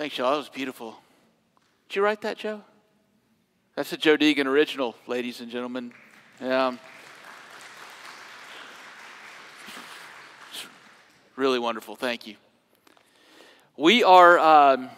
Thanks, y'all. That was beautiful. Did you write that, Joe? That's a Joe Deegan original, ladies and gentlemen. Yeah. Really wonderful. Thank you. We are um,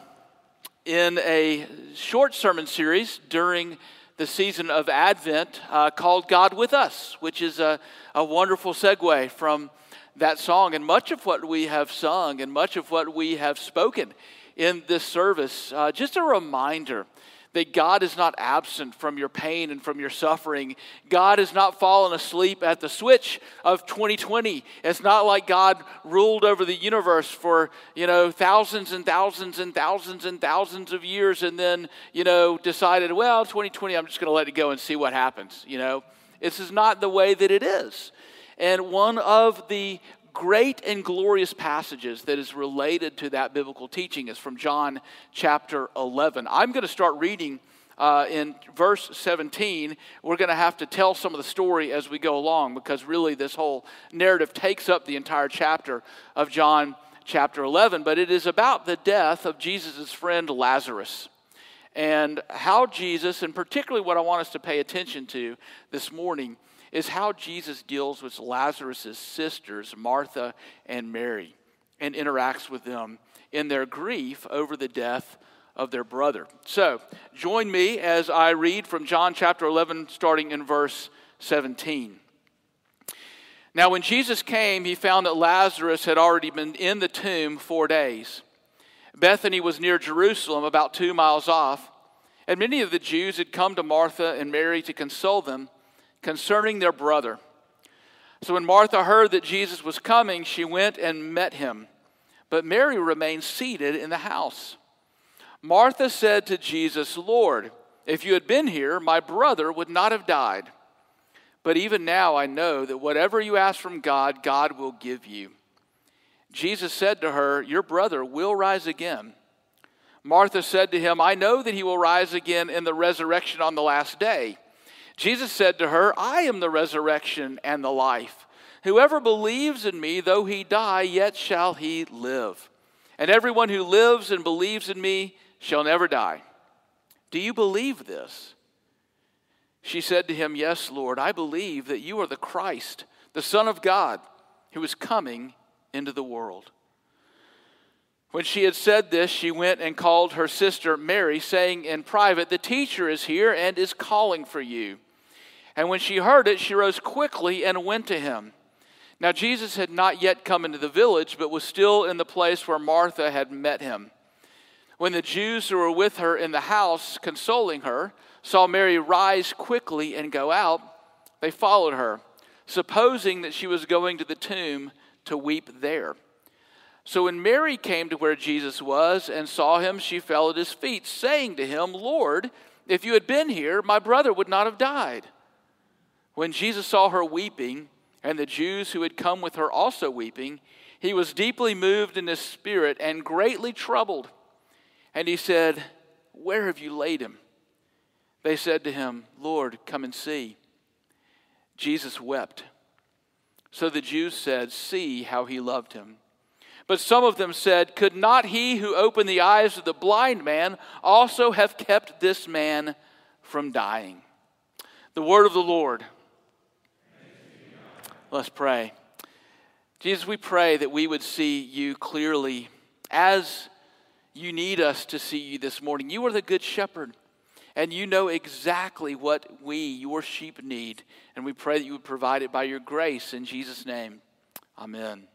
in a short sermon series during the season of Advent uh, called God with Us, which is a, a wonderful segue from that song. And much of what we have sung and much of what we have spoken in this service, uh, just a reminder that God is not absent from your pain and from your suffering. God has not fallen asleep at the switch of 2020. It's not like God ruled over the universe for, you know, thousands and thousands and thousands and thousands of years and then, you know, decided, well, 2020, I'm just going to let it go and see what happens, you know. This is not the way that it is. And one of the great and glorious passages that is related to that biblical teaching is from John chapter 11. I'm going to start reading uh, in verse 17. We're going to have to tell some of the story as we go along because really this whole narrative takes up the entire chapter of John chapter 11. But it is about the death of Jesus' friend Lazarus and how Jesus, and particularly what I want us to pay attention to this morning, is how Jesus deals with Lazarus' sisters, Martha and Mary, and interacts with them in their grief over the death of their brother. So, join me as I read from John chapter 11, starting in verse 17. Now, when Jesus came, he found that Lazarus had already been in the tomb four days. Bethany was near Jerusalem, about two miles off, and many of the Jews had come to Martha and Mary to console them concerning their brother. So when Martha heard that Jesus was coming, she went and met him. But Mary remained seated in the house. Martha said to Jesus, Lord, if you had been here, my brother would not have died. But even now I know that whatever you ask from God, God will give you. Jesus said to her, Your brother will rise again. Martha said to him, I know that he will rise again in the resurrection on the last day. Jesus said to her, I am the resurrection and the life. Whoever believes in me, though he die, yet shall he live. And everyone who lives and believes in me shall never die. Do you believe this? She said to him, Yes, Lord, I believe that you are the Christ, the Son of God, who is coming into the world. When she had said this, she went and called her sister Mary, saying in private, The teacher is here and is calling for you. And when she heard it, she rose quickly and went to him. Now, Jesus had not yet come into the village, but was still in the place where Martha had met him. When the Jews who were with her in the house, consoling her, saw Mary rise quickly and go out, they followed her, supposing that she was going to the tomb to weep there. So when Mary came to where Jesus was and saw him, she fell at his feet, saying to him, Lord, if you had been here, my brother would not have died. When Jesus saw her weeping, and the Jews who had come with her also weeping, he was deeply moved in his spirit and greatly troubled. And he said, Where have you laid him? They said to him, Lord, come and see. Jesus wept. So the Jews said, See how he loved him. But some of them said, Could not he who opened the eyes of the blind man also have kept this man from dying? The word of the Lord. Let's pray. Jesus, we pray that we would see you clearly as you need us to see you this morning. You are the good shepherd, and you know exactly what we, your sheep, need. And we pray that you would provide it by your grace in Jesus' name. Amen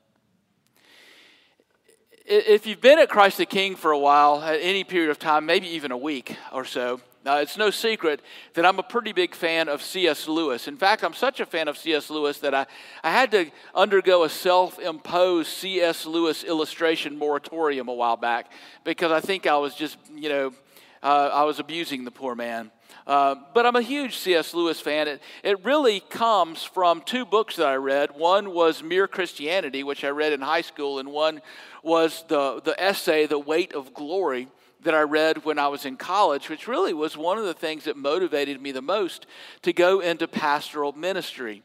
if you've been at Christ the King for a while, at any period of time, maybe even a week or so, uh, it's no secret that I'm a pretty big fan of C.S. Lewis. In fact, I'm such a fan of C.S. Lewis that I, I had to undergo a self imposed C.S. Lewis illustration moratorium a while back because I think I was just, you know, uh, I was abusing the poor man. Uh, but I'm a huge C.S. Lewis fan. It, it really comes from two books that I read. One was Mere Christianity, which I read in high school, and one was the, the essay, The Weight of Glory, that I read when I was in college, which really was one of the things that motivated me the most to go into pastoral ministry.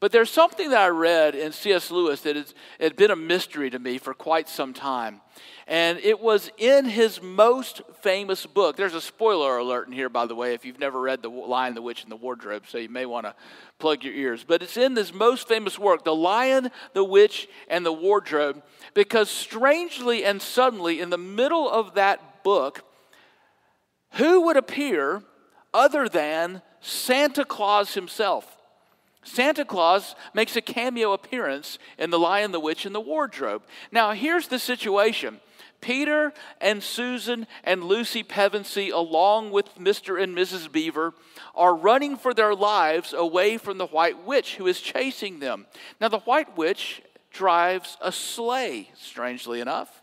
But there's something that I read in C.S. Lewis that has, had been a mystery to me for quite some time. And it was in his most famous book. There's a spoiler alert in here, by the way, if you've never read The Lion, the Witch, and the Wardrobe, so you may want to plug your ears. But it's in this most famous work, The Lion, the Witch, and the Wardrobe, because strangely and suddenly, in the middle of that book, who would appear other than Santa Claus himself? Santa Claus makes a cameo appearance in The Lion, the Witch, and the Wardrobe. Now, here's the situation. Peter and Susan and Lucy Pevensey, along with Mr. and Mrs. Beaver, are running for their lives away from the White Witch who is chasing them. Now, the White Witch drives a sleigh, strangely enough.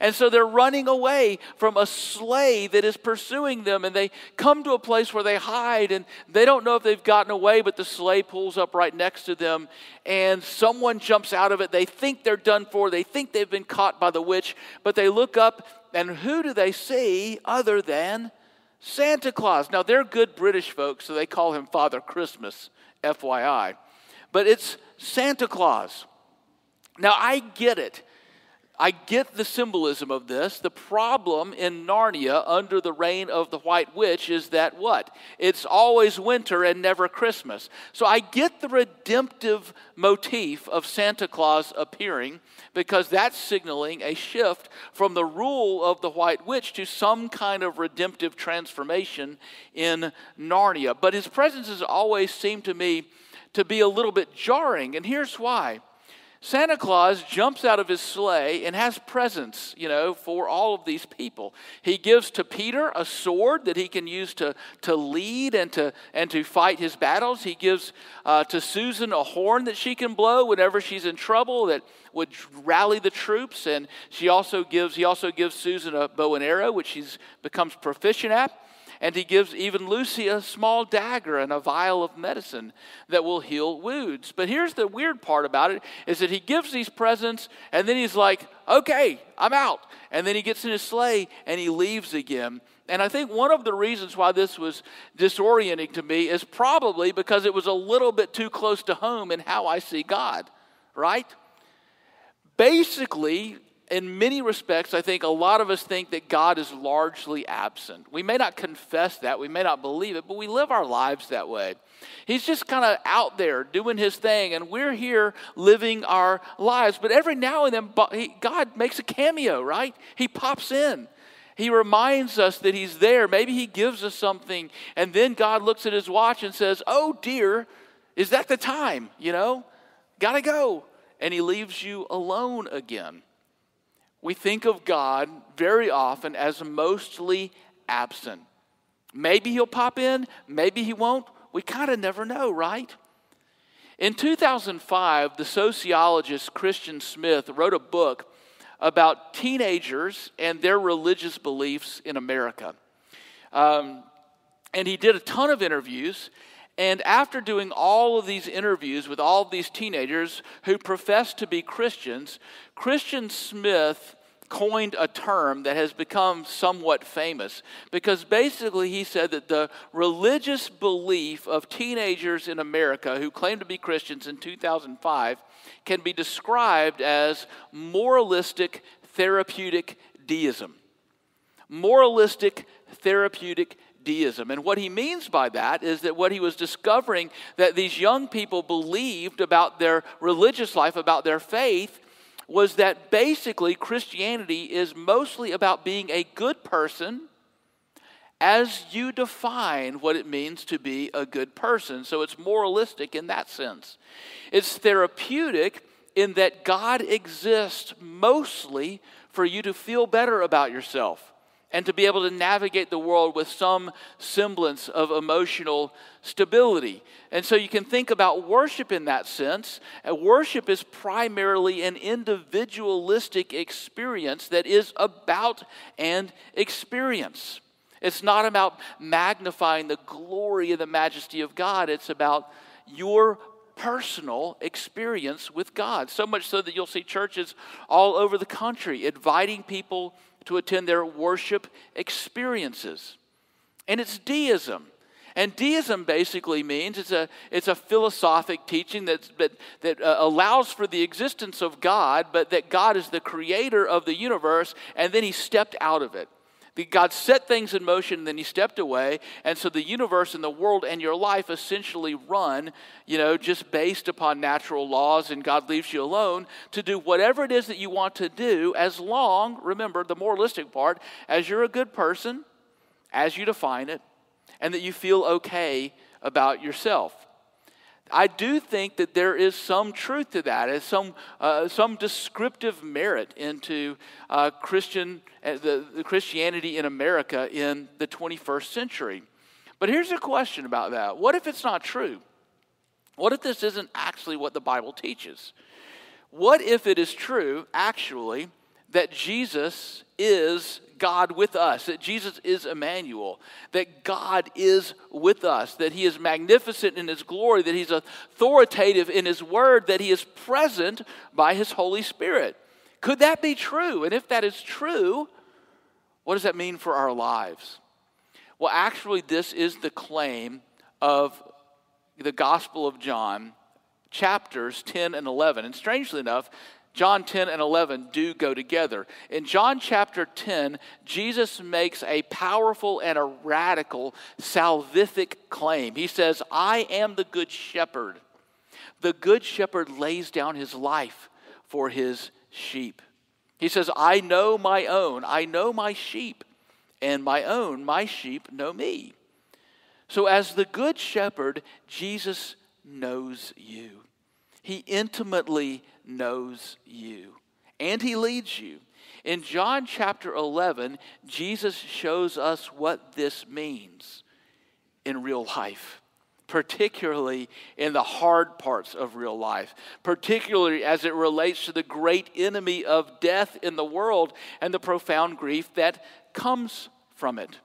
And so they're running away from a sleigh that is pursuing them. And they come to a place where they hide and they don't know if they've gotten away, but the sleigh pulls up right next to them. And someone jumps out of it. They think they're done for. They think they've been caught by the witch. But they look up and who do they see other than Santa Claus? Now they're good British folks, so they call him Father Christmas, FYI. But it's Santa Claus. Now I get it. I get the symbolism of this. The problem in Narnia under the reign of the White Witch is that what? It's always winter and never Christmas. So I get the redemptive motif of Santa Claus appearing because that's signaling a shift from the rule of the White Witch to some kind of redemptive transformation in Narnia. But his presence has always seemed to me to be a little bit jarring, and here's why. Santa Claus jumps out of his sleigh and has presents, you know, for all of these people. He gives to Peter a sword that he can use to, to lead and to, and to fight his battles. He gives uh, to Susan a horn that she can blow whenever she's in trouble that would rally the troops. And she also gives, he also gives Susan a bow and arrow, which she becomes proficient at and he gives even Lucy a small dagger and a vial of medicine that will heal wounds. But here's the weird part about it is that he gives these presents and then he's like, "Okay, I'm out." And then he gets in his sleigh and he leaves again. And I think one of the reasons why this was disorienting to me is probably because it was a little bit too close to home in how I see God, right? Basically, in many respects, I think a lot of us think that God is largely absent. We may not confess that, we may not believe it, but we live our lives that way. He's just kind of out there doing his thing, and we're here living our lives. But every now and then, God makes a cameo, right? He pops in. He reminds us that He's there. Maybe He gives us something, and then God looks at His watch and says, Oh, dear, is that the time? You know, gotta go. And He leaves you alone again we think of God very often as mostly absent. Maybe he'll pop in, maybe he won't. We kind of never know, right? In 2005, the sociologist Christian Smith wrote a book about teenagers and their religious beliefs in America. Um, and he did a ton of interviews. And after doing all of these interviews with all of these teenagers who profess to be Christians, Christian Smith coined a term that has become somewhat famous because basically he said that the religious belief of teenagers in America who claim to be Christians in 2005 can be described as moralistic therapeutic deism. Moralistic therapeutic deism. And what he means by that is that what he was discovering that these young people believed about their religious life, about their faith, was that basically Christianity is mostly about being a good person as you define what it means to be a good person. So it's moralistic in that sense. It's therapeutic in that God exists mostly for you to feel better about yourself and to be able to navigate the world with some semblance of emotional stability. And so you can think about worship in that sense. And worship is primarily an individualistic experience that is about an experience. It's not about magnifying the glory and the majesty of God, it's about your personal experience with God. So much so that you'll see churches all over the country inviting people to attend their worship experiences. And it's deism. And deism basically means it's a, it's a philosophic teaching that's, that, that uh, allows for the existence of God, but that God is the creator of the universe, and then he stepped out of it. God set things in motion and then he stepped away. And so the universe and the world and your life essentially run, you know, just based upon natural laws, and God leaves you alone to do whatever it is that you want to do, as long, remember the moralistic part, as you're a good person, as you define it, and that you feel okay about yourself. I do think that there is some truth to that, as some, uh, some descriptive merit into uh, Christian, uh, the, the Christianity in America in the 21st century. But here's a question about that what if it's not true? What if this isn't actually what the Bible teaches? What if it is true, actually, that Jesus is God with us, that Jesus is Emmanuel, that God is with us, that He is magnificent in His glory, that He's authoritative in His word, that He is present by His Holy Spirit. Could that be true? And if that is true, what does that mean for our lives? Well, actually, this is the claim of the Gospel of John, chapters 10 and 11. And strangely enough, John 10 and 11 do go together. In John chapter 10, Jesus makes a powerful and a radical salvific claim. He says, I am the good shepherd. The good shepherd lays down his life for his sheep. He says, I know my own, I know my sheep, and my own, my sheep, know me. So, as the good shepherd, Jesus knows you. He intimately knows you and he leads you. In John chapter 11, Jesus shows us what this means in real life, particularly in the hard parts of real life, particularly as it relates to the great enemy of death in the world and the profound grief that comes from it.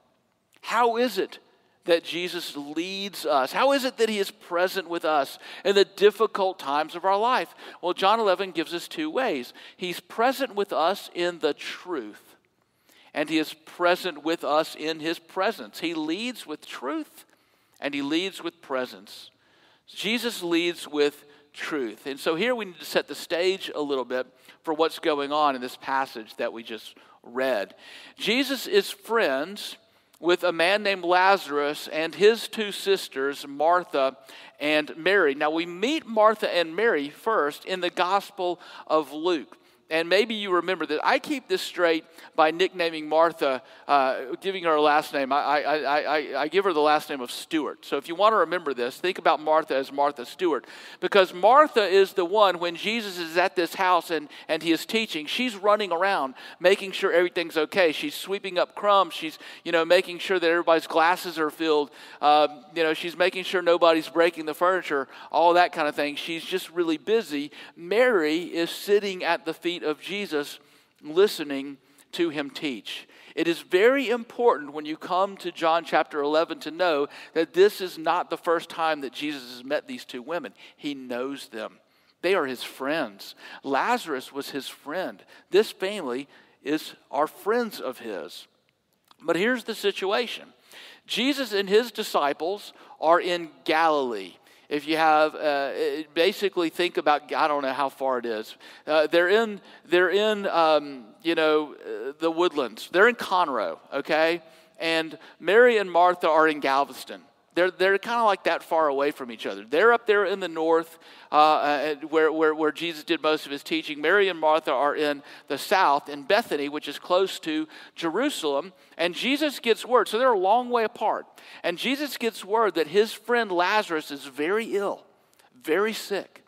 How is it that Jesus leads us? How is it that he is present with us in the difficult times of our life? Well, John 11 gives us two ways. He's present with us in the truth, and he is present with us in his presence. He leads with truth, and he leads with presence. Jesus leads with truth. And so here we need to set the stage a little bit for what's going on in this passage that we just read. Jesus is friends with a man named Lazarus and his two sisters, Martha and Mary. Now, we meet Martha and Mary first in the Gospel of Luke. And maybe you remember that I keep this straight by nicknaming Martha, uh, giving her a last name. I, I, I, I, give her the last name of Stewart. So if you want to remember this, think about Martha as Martha Stewart. Because Martha is the one, when Jesus is at this house and, and he is teaching, she's running around making sure everything's okay. She's sweeping up crumbs. She's, you know, making sure that everybody's glasses are filled. Uh, you know, she's making sure nobody's breaking the furniture, all that kind of thing. She's just really busy. Mary is sitting at the feet of Jesus listening to him teach. It is very important when you come to John chapter 11 to know that this is not the first time that Jesus has met these two women. He knows them, they are his friends. Lazarus was his friend. This family is our friends of his. But here's the situation Jesus and his disciples are in Galilee if you have uh, basically think about i don't know how far it is. Uh, they're in they're in um, you know uh, the woodlands. They're in conroe okay? And mary and martha are in galveston they're, they're kind of like that far away from each other. They're up there in the north uh, uh, where, where, where Jesus did most of his teaching. Mary and Martha are in the south, in Bethany, which is close to Jerusalem. And Jesus gets word, so they're a long way apart. And Jesus gets word that his friend Lazarus is very ill, very sick.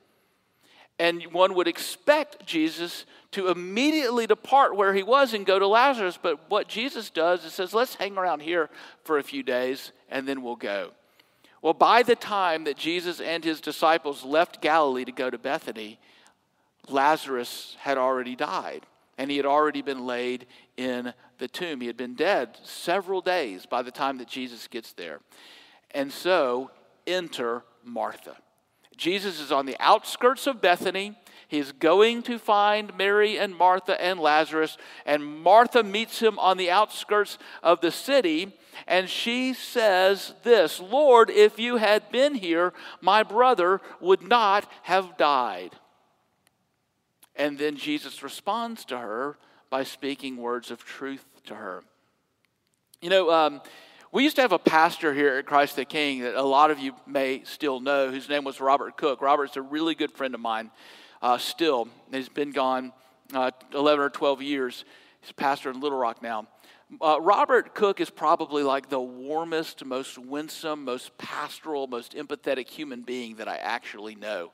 And one would expect Jesus to immediately depart where he was and go to Lazarus. But what Jesus does is says, let's hang around here for a few days and then we'll go. Well, by the time that Jesus and his disciples left Galilee to go to Bethany, Lazarus had already died and he had already been laid in the tomb. He had been dead several days by the time that Jesus gets there. And so enter Martha. Jesus is on the outskirts of Bethany. He's going to find Mary and Martha and Lazarus, and Martha meets him on the outskirts of the city, and she says this Lord, if you had been here, my brother would not have died. And then Jesus responds to her by speaking words of truth to her. You know, um, we used to have a pastor here at Christ the King that a lot of you may still know, whose name was Robert Cook. Robert's a really good friend of mine uh, still. He's been gone uh, 11 or 12 years. He's a pastor in Little Rock now. Uh, Robert Cook is probably like the warmest, most winsome, most pastoral, most empathetic human being that I actually know.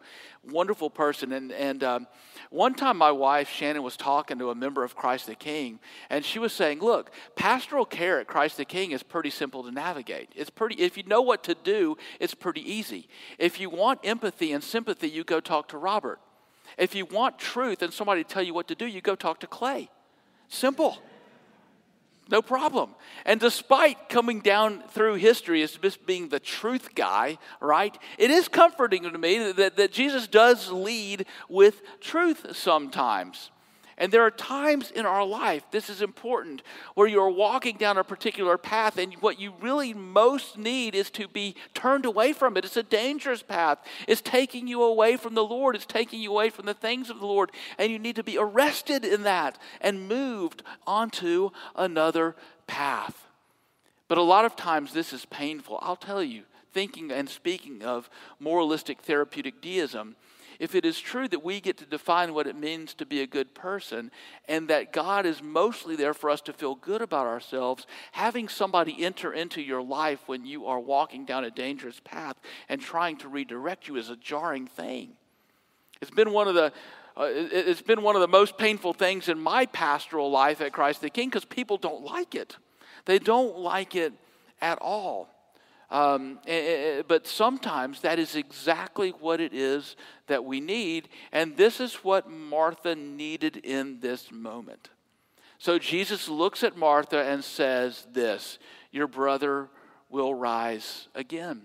Wonderful person. And, and um, one time, my wife, Shannon, was talking to a member of Christ the King, and she was saying, Look, pastoral care at Christ the King is pretty simple to navigate. It's pretty, if you know what to do, it's pretty easy. If you want empathy and sympathy, you go talk to Robert. If you want truth and somebody to tell you what to do, you go talk to Clay. Simple. No problem. And despite coming down through history as just being the truth guy, right, it is comforting to me that, that Jesus does lead with truth sometimes. And there are times in our life, this is important, where you're walking down a particular path and what you really most need is to be turned away from it. It's a dangerous path. It's taking you away from the Lord, it's taking you away from the things of the Lord. And you need to be arrested in that and moved onto another path. But a lot of times this is painful. I'll tell you, thinking and speaking of moralistic therapeutic deism, if it is true that we get to define what it means to be a good person and that God is mostly there for us to feel good about ourselves, having somebody enter into your life when you are walking down a dangerous path and trying to redirect you is a jarring thing. It's been one of the uh, it's been one of the most painful things in my pastoral life at Christ the King because people don't like it. They don't like it at all. Um, eh, eh, eh, but sometimes that is exactly what it is that we need. And this is what Martha needed in this moment. So Jesus looks at Martha and says, This, your brother will rise again.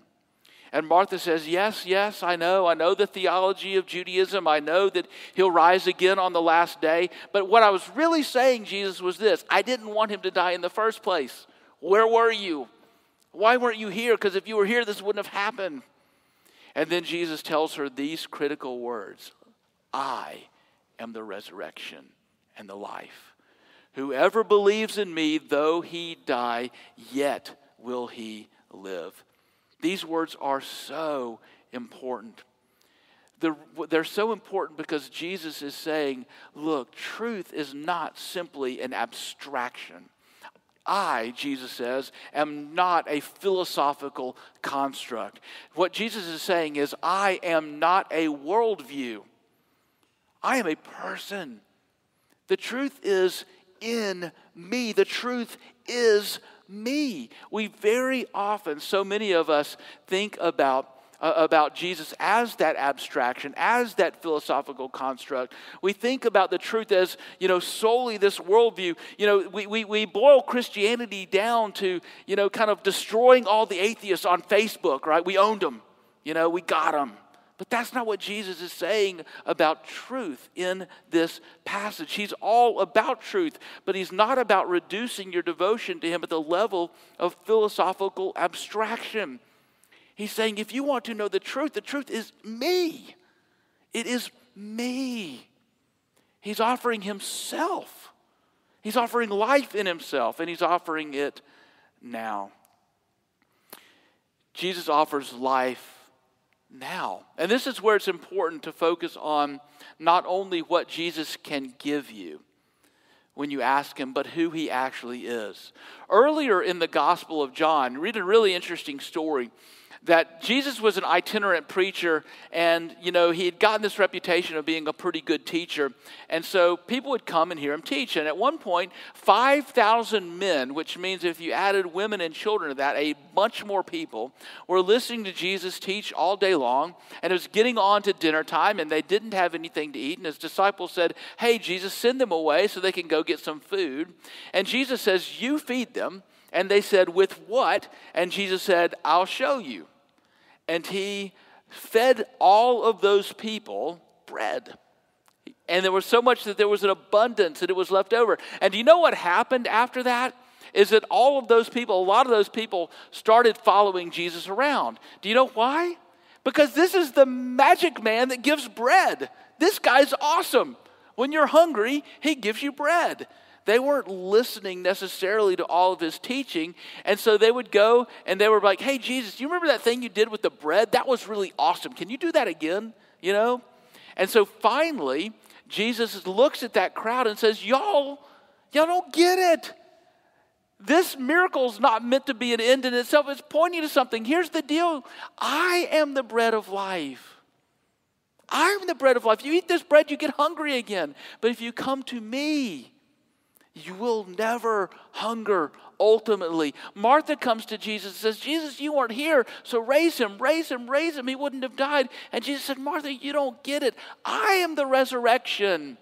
And Martha says, Yes, yes, I know. I know the theology of Judaism. I know that he'll rise again on the last day. But what I was really saying, Jesus, was this I didn't want him to die in the first place. Where were you? Why weren't you here? Because if you were here, this wouldn't have happened. And then Jesus tells her these critical words I am the resurrection and the life. Whoever believes in me, though he die, yet will he live. These words are so important. They're, they're, so important because Jesus is saying, look, truth is not simply an abstraction. I, Jesus says, am not a philosophical construct. What Jesus is saying is, I am not a worldview. I am a person. The truth is in me. The truth is me. We very often, so many of us, think about uh, about Jesus as that abstraction, as that philosophical construct. We think about the truth as, you know, solely this worldview. You know, we, we, we boil Christianity down to, you know, kind of destroying all the atheists on Facebook, right? We owned them, you know, we got them. But that's not what Jesus is saying about truth in this passage. He's all about truth, but he's not about reducing your devotion to him at the level of philosophical abstraction. He's saying, if you want to know the truth, the truth is me. It is me. He's offering himself. He's offering life in himself, and he's offering it now. Jesus offers life now. And this is where it's important to focus on not only what Jesus can give you when you ask him, but who he actually is. Earlier in the Gospel of John, read a really interesting story that Jesus was an itinerant preacher and, you know, he had gotten this reputation of being a pretty good teacher. And so people would come and hear him teach. And at one point, 5,000 men, which means if you added women and children to that, a bunch more people, were listening to Jesus teach all day long. And it was getting on to dinner time and they didn't have anything to eat. And his disciples said, Hey, Jesus, send them away so they can go get some food. And Jesus says, You feed them. And they said, With what? And Jesus said, I'll show you and he fed all of those people bread. And there was so much that there was an abundance and it was left over. And do you know what happened after that? Is that all of those people, a lot of those people, started following Jesus around. Do you know why? Because this is the magic man that gives bread. This guy's awesome. When you're hungry, he gives you bread. They weren't listening necessarily to all of his teaching. And so they would go and they were like, hey, Jesus, you remember that thing you did with the bread? That was really awesome. Can you do that again? You know? And so finally, Jesus looks at that crowd and says, Y'all, y'all don't get it. This miracle is not meant to be an end in itself, it's pointing to something. Here's the deal I am the bread of life. I'm the bread of life. You eat this bread, you get hungry again. But if you come to me, you will never hunger ultimately. Martha comes to Jesus and says, Jesus, you weren't here, so raise him, raise him, raise him. He wouldn't have died. And Jesus said, Martha, you don't get it. I am the resurrection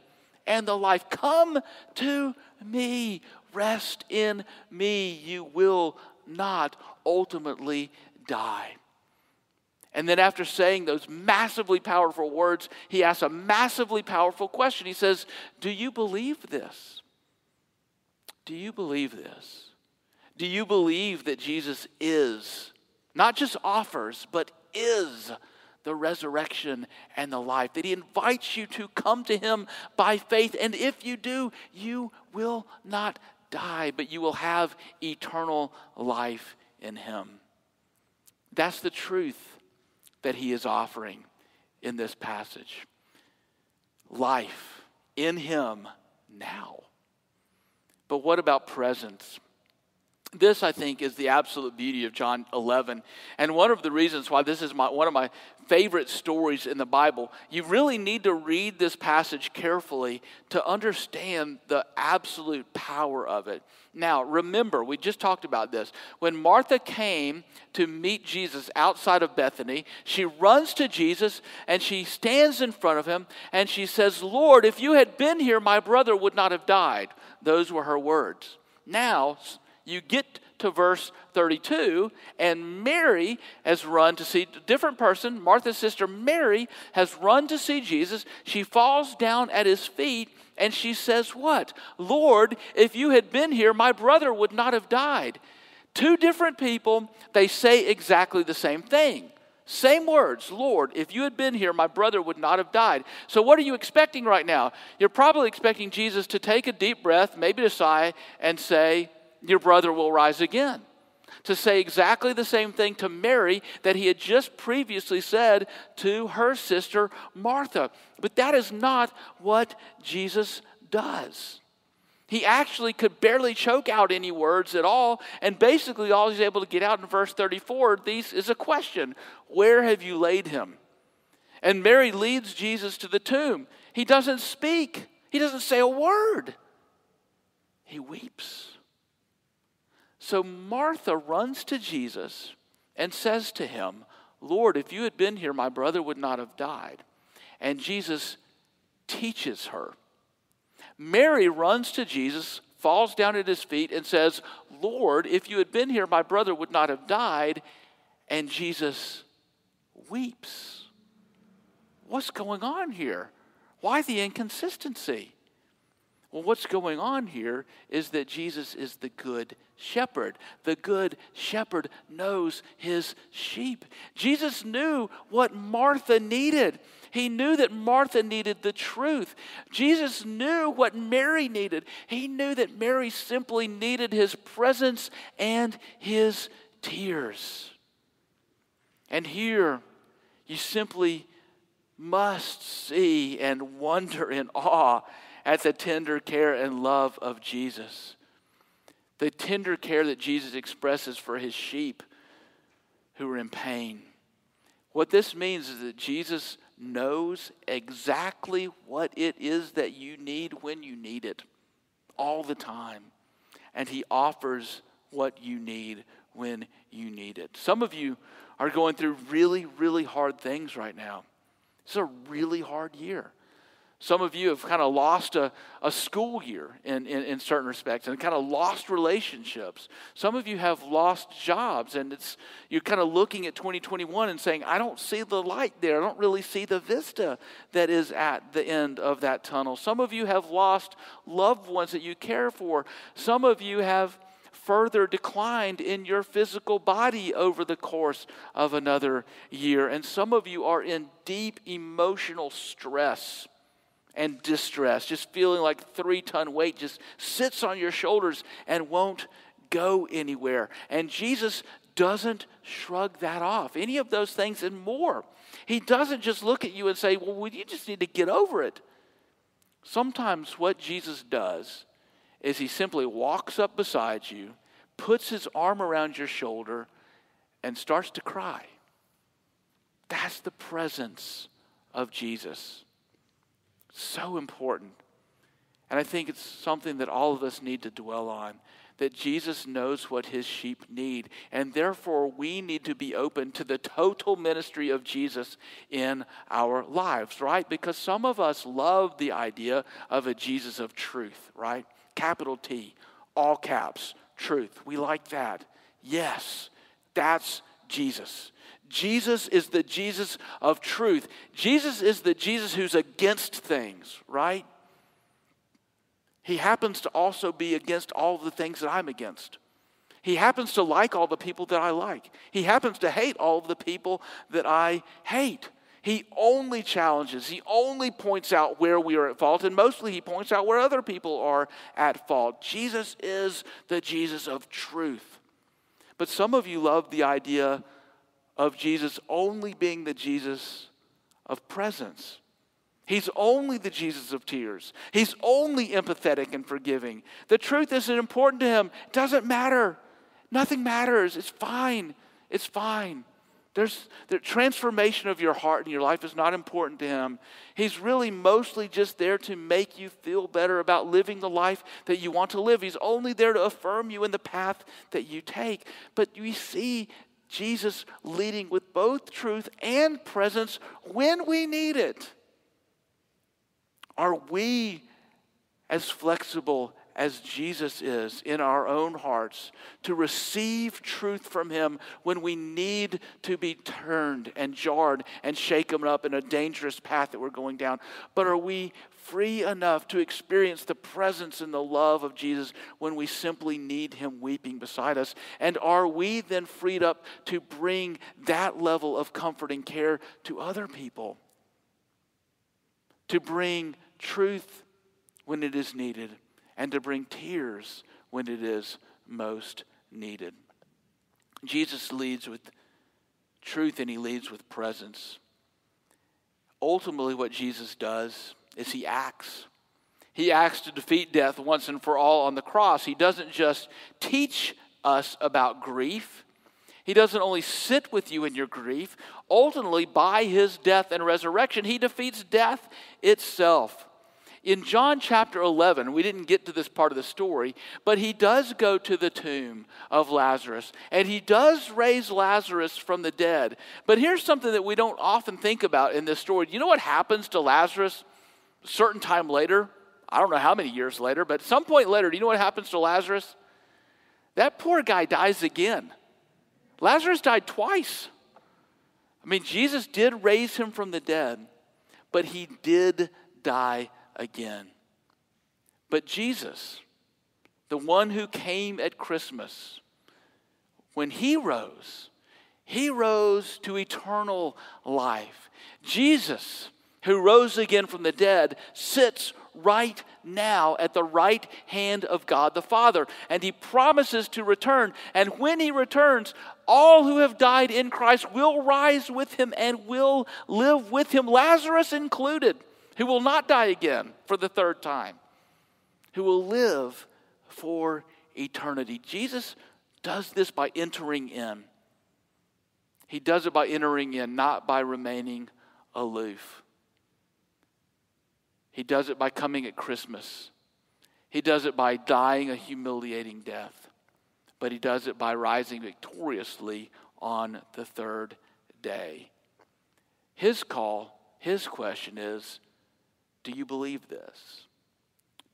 and the life. Come to me, rest in me. You will not ultimately die. And then, after saying those massively powerful words, he asks a massively powerful question. He says, Do you believe this? Do you believe this? Do you believe that Jesus is, not just offers, but is the resurrection and the life? That he invites you to come to him by faith. And if you do, you will not die, but you will have eternal life in him. That's the truth that he is offering in this passage. Life in him now. But what about presence? This, I think, is the absolute beauty of John 11. And one of the reasons why this is my, one of my favorite stories in the Bible. You really need to read this passage carefully to understand the absolute power of it. Now, remember, we just talked about this. When Martha came to meet Jesus outside of Bethany, she runs to Jesus and she stands in front of him and she says, Lord, if you had been here, my brother would not have died. Those were her words. Now, you get to verse 32, and Mary has run to see a different person. Martha's sister Mary has run to see Jesus. She falls down at his feet and she says, What? Lord, if you had been here, my brother would not have died. Two different people, they say exactly the same thing. Same words, Lord, if you had been here, my brother would not have died. So, what are you expecting right now? You're probably expecting Jesus to take a deep breath, maybe to sigh, and say, Your brother will rise again. To say exactly the same thing to Mary that he had just previously said to her sister Martha. But that is not what Jesus does. He actually could barely choke out any words at all. And basically, all he's able to get out in verse 34 these is a question Where have you laid him? And Mary leads Jesus to the tomb. He doesn't speak, he doesn't say a word. He weeps. So Martha runs to Jesus and says to him, Lord, if you had been here, my brother would not have died. And Jesus teaches her Mary runs to Jesus, falls down at his feet, and says, Lord, if you had been here, my brother would not have died. And Jesus weeps. What's going on here? Why the inconsistency? Well, what's going on here is that Jesus is the good shepherd. The good shepherd knows his sheep. Jesus knew what Martha needed. He knew that Martha needed the truth. Jesus knew what Mary needed. He knew that Mary simply needed his presence and his tears. And here, you simply must see and wonder in awe at the tender care and love of Jesus. The tender care that Jesus expresses for his sheep who are in pain. What this means is that Jesus knows exactly what it is that you need when you need it all the time. And He offers what you need when you need it. Some of you are going through really, really hard things right now. It's a really hard year. Some of you have kind of lost a, a school year in, in, in, certain respects and kind of lost relationships. Some of you have lost jobs, and it's, you're kind of looking at 2021 and saying, I don't see the light there. I don't really see the vista that is at the end of that tunnel. Some of you have lost loved ones that you care for. Some of you have further declined in your physical body over the course of another year. And some of you are in deep emotional stress and distress, just feeling like three ton weight just sits on your shoulders and won't go anywhere. And Jesus doesn't shrug that off. Any of those things and more. He doesn't just look at you and say, Well, you just need to get over it. Sometimes what Jesus does is he simply walks up beside you, puts his arm around your shoulder, and starts to cry. That's the presence of Jesus. So important. And I think it's something that all of us need to dwell on that Jesus knows what his sheep need. And therefore, we need to be open to the total ministry of Jesus in our lives, right? Because some of us love the idea of a Jesus of truth, right? Capital T, all caps, truth. We like that. Yes, that's Jesus. Jesus is the Jesus of truth. Jesus is the Jesus who's against things, right? He happens to also be against all the things that I'm against. He happens to like all the people that I like. He happens to hate all the people that I hate. He only challenges, he only points out where we are at fault, and mostly he points out where other people are at fault. Jesus is the Jesus of truth. But some of you love the idea of Jesus only being the Jesus of presence. He's only the Jesus of tears. He's only empathetic and forgiving. The truth isn't important to him. It doesn't matter. Nothing matters. It's fine. It's fine. There's the transformation of your heart and your life is not important to him. He's really mostly just there to make you feel better about living the life that you want to live. He's only there to affirm you in the path that you take. But we see Jesus leading with both truth and presence when we need it. Are we as flexible as Jesus is in our own hearts to receive truth from Him when we need to be turned and jarred and shaken up in a dangerous path that we're going down? But are we free enough to experience the presence and the love of Jesus when we simply need Him weeping beside us? And are we then freed up to bring that level of comfort and care to other people? To bring truth when it is needed, and to bring tears when it is most needed. Jesus leads with truth and he leads with presence. Ultimately, what Jesus does is he acts. He acts to defeat death once and for all on the cross. He doesn't just teach us about grief. He doesn't only sit with you in your grief. Ultimately, by his death and resurrection, he defeats death itself. In John chapter 11, we didn't get to this part of the story, but he does go to the tomb of Lazarus and he does raise Lazarus from the dead. But here's something that we don't often think about in this story. You know what happens to Lazarus a certain time later? I don't know how many years later, but at some point later, do you know what happens to Lazarus? That poor guy dies again. Lazarus died twice. I mean, Jesus did raise him from the dead, but he did die again. But Jesus, the one who came at Christmas, when he rose, he rose to eternal life. Jesus, who rose again from the dead, sits right now at the right hand of God the Father. And he promises to return. And when he returns, all who have died in Christ will rise with him and will live with him, Lazarus included who will not die again for the third time, who will live for eternity. Jesus does this by entering in. He does it by entering in, not by remaining aloof. He does it by coming at Christmas. He does it by dying a humiliating death. But he does it by rising victoriously on the third day. His call, his question is Do you believe this?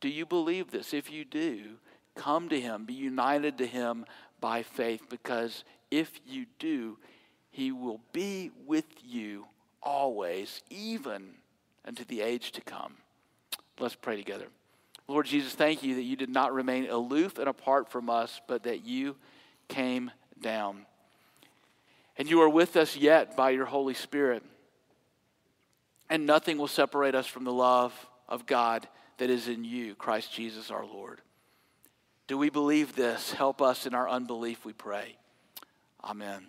Do you believe this? If you do, come to him, be united to him by faith, because if you do, he will be with you always, even unto the age to come. Let's pray together. Lord Jesus, thank you that you did not remain aloof and apart from us, but that you came down. And you are with us yet by your Holy Spirit. And nothing will separate us from the love of God that is in you, Christ Jesus our Lord. Do we believe this? Help us in our unbelief, we pray. Amen.